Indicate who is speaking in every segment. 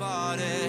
Speaker 1: party.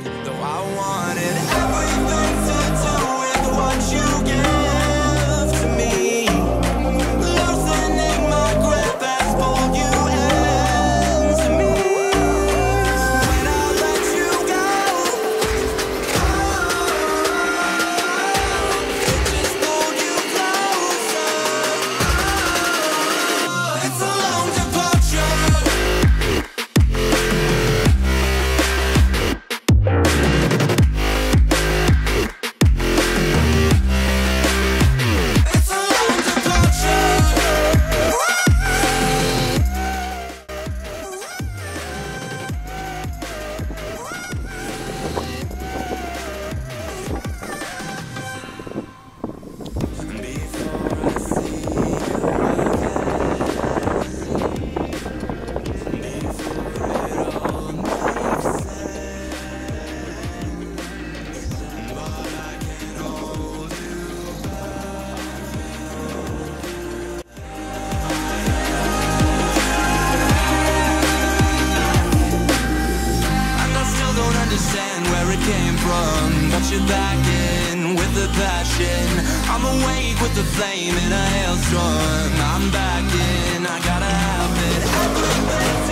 Speaker 1: you back in with the passion. I'm awake with the flame in a hailstorm. I'm back in, I gotta have it.